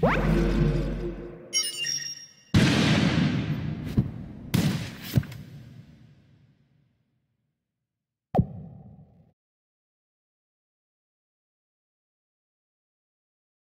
you